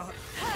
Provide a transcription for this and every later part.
rock.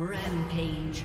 Rampage.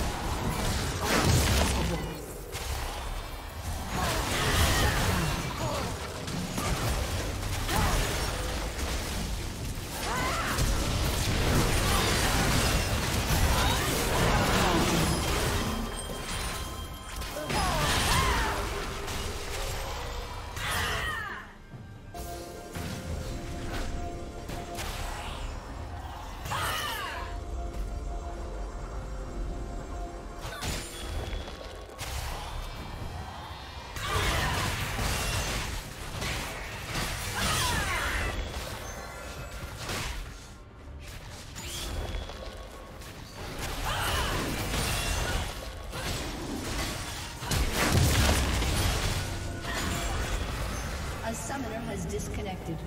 disconnected.